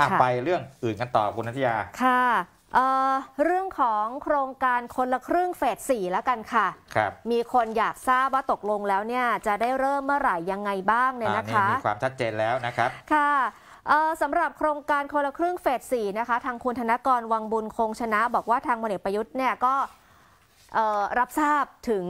อะค่ะไปเรื่องอื่นกันต่อคุณนัทยา ค่ะเอ่อเรื่องของโครงการคนละครึ่งเฟสสี่แล้วกันค่ะครับมีคนอยากทราบว่าตกลงแล้วเนี่ยจะได้เริ่มเมื่อไหร่ยังไงบ้างเนี่ยอ่านะคะมีความชัดเจนแล้วนะครับ ค่ะเอ่อสำหรับโครงการคนละครึ่งเฟสสี่นะคะ ทางคุณธนกรวังบุญคงชนะ บอกว่าทางพลเอกประยุทธ์เนี่ยก็เอ่อรับทราบถึง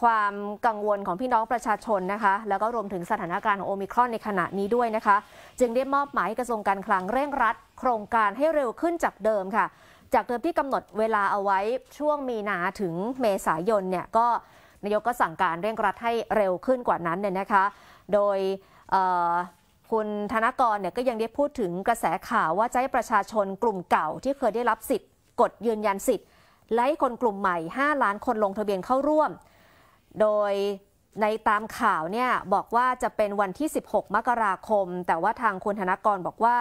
ความกังวลของพี่น้องประชาชนนะคะ แล้วก็รวมถึงสถานการณ์ของโอมิครอนในขณะนี้ด้วยนะคะ จึงได้มอบหมายให้กระทรวงการคลังเร่งรัด โครงการให้เร็วขึ้นจากเดิมค่ะ จากเดิมที่กำหนดเวลาเอาไว้ช่วงมีนาถึงเมษายนเนี่ยก็นายกก็สั่งการเร่งรัดให้เร็วขึ้นกว่านั้นเนี่ยนะคะ โดยคุณธนกรเนี่ยก็ยังได้พูดถึงกระแสข่าวว่าจะให้ประชาชนกลุ่มเก่าที่เคยได้รับสิทธิ์ กดยืนยันสิทธิ์ และให้คนกลุ่มใหม่ 5 ล้านคนลงทะเบียนเข้าร่วม โดยในตามข่าวเนี่ยบอกว่าจะเป็นวันที่ 16 มกราคม แต่ว่าทางคุณธนกรบอกว่า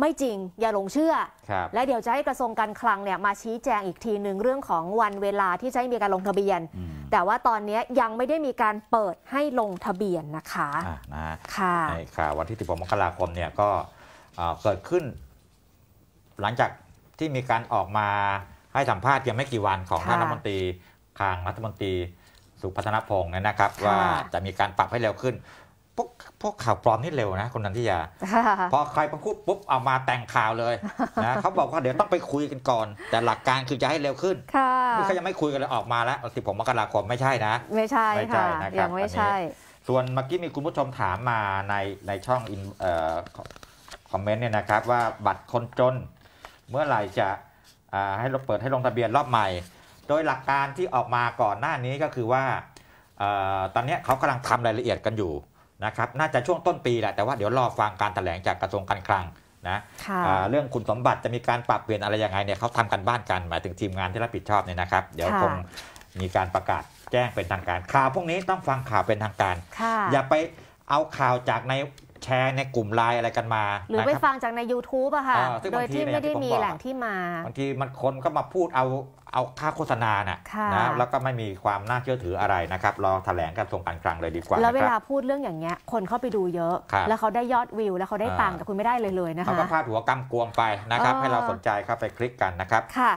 ไม่จริงอย่าหลงเชื่อครับและเดี๋ยวจะให้กระทรวงการคลังเนี่ยมาชี้แจงอีกทีหนึ่งเรื่องของวันเวลาที่จะให้มีการลงทะเบียนอืมแต่ว่าตอนนี้ยังไม่ได้มีการเปิดให้ลงทะเบียนนะคะอะนะฮะค่ะในข่าววันที่ 16 มกราคมเนี่ยก็เอ่อเกิดขึ้น หลังจากที่มีการออกมาให้สัมภาษณ์เพียงไม่กี่วันของค่ะท่านรัฐมนตรีคลังรัฐมนตรี สุพัฒนพงศ์เนยนะครับค่ะว่าจะมีการปรับให้เร็วขึ้นพวกพวกข่าวปลอมนี่เร็วนะคุณนันทิยา พอใครมาพูดปุ๊บเอามาแต่งข่าวเลยนะเขาบอกว่าเดี๋ยวต้องไปคุยกันก่อน แต่หลักการคือจะให้เร็วขึ้นค่ะนี่เขายังไม่คุยกันเลยออกมาแล้ว16มกราคมไม่ใช่นะ ไม่ใช่ไม่ใช่ค่ะนะครับยังไม่ใช่ ส่วนเมื่อกี้มีคุณผู้ชมถามมาในในช่องอินเอ่อคอมเมนต์เนี่ยนะครับว่าบัตรคนจน เมื่อไหร่จะอ่าให้เราเปิดให้ลงทะเบียนรอบใหม่ โดยหลักการที่ออกมาก่อนหน้านี้ก็คือว่าเอ่อตอนเนี้ยเขากำลังทำรายละเอียดกันอยู่นะครับน่าจะช่วงต้นปีแหละแต่ว่าเดี๋ยวรอฟังการแถลงจากกระทรวงการคลังนะค่ะอ่าเรื่องคุณสมบัติจะมีการปรับเปลี่ยนอะไรยังไงเนี่ยเขาทำกันบ้านกันหมายถึงทีมงานที่รับผิดชอบเนี่ยนะครับ เดี๋ยวค่ะคงมีการประกาศแจ้งเป็นทางการข่าวพวกนี้ต้องฟังข่าวเป็นทางการค่ะอย่าไปเอาข่าวจากใน แชร์ในกลุ่มไลน์อะไรกันมาหรือนะไปครับฟังจากใน YouTube อะค่ะอ่าซึ่งโดยที่บางทีเนี่ยไม่ได้ที่ผมมีบอกแหล่งที่มาบางทีมันคนก็มาพูดเอาเอาค่าโฆษณาน่ะค่ะนะแล้วก็ไม่มีความน่าเชื่อถืออะไรนะครับรอแถลงกระทรวงการคลังเลยดีกว่าแล้วเวนะคลารับพูดเรื่องอย่างเงี้ยคนเข้าไปดูเยอะครับแล้วเขาได้ยอดวิว แล้วเขาได้อ่าตังค์แต่คุณไม่ได้เลยเลยนะเขาคะก็พาดหัวกำกวงไปนะครับเออให้เราสนใจเข้าไปคลิกกันนะครับค่ะ